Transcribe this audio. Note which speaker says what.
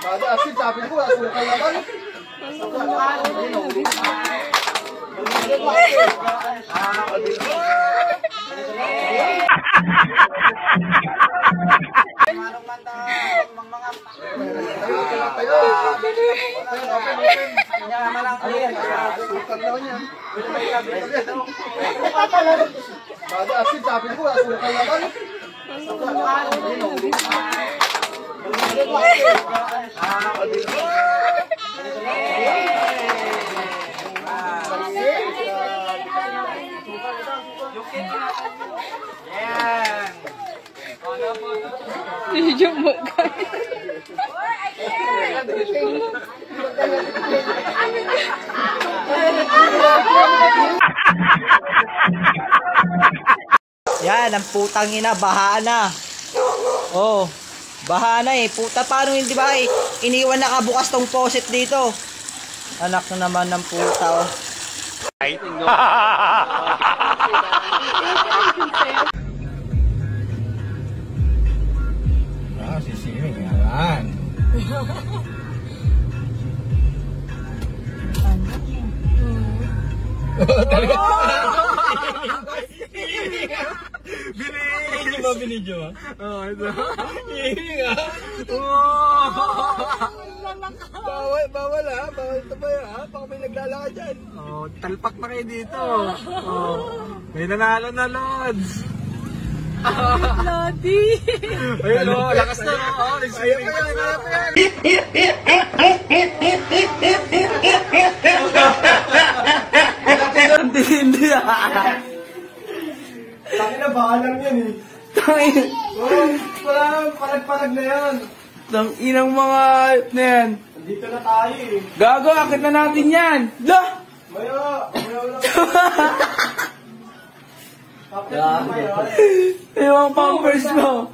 Speaker 1: Bago asin, sabi ko, asukal naman. Bago asin, sabi naman.
Speaker 2: Medyo mukha.
Speaker 3: Yan, ang putang ina, baha na. Oh, baha na eh. Puta, paano hindi ba eh? Iniwan nakabukas tong faucet dito. Anak na naman ng puta oh.
Speaker 1: Ah, Talaga. Binigyan mo binidyo ah? Oo, ito. Hihingi ah. Bawal, bawal ah. Bawal ito ba yan ah? Baka may naglalakad dyan.
Speaker 4: Oh, talpak na kayo dito. Oh, may nanalo na Lods.
Speaker 2: Lodi.
Speaker 4: Ayun, oh,
Speaker 3: Hindi, hindi ah.
Speaker 1: Taki na, baka lang yan eh.
Speaker 3: Tangin,
Speaker 1: Oh, wala nang palag-palag na yan.
Speaker 4: Tang inang mga na yan.
Speaker 1: Dito na tayo eh.
Speaker 4: Gago, akit na natin yan. Lah!
Speaker 1: Maya, maya lang. Kapit na maya.
Speaker 4: Yung pampers mo.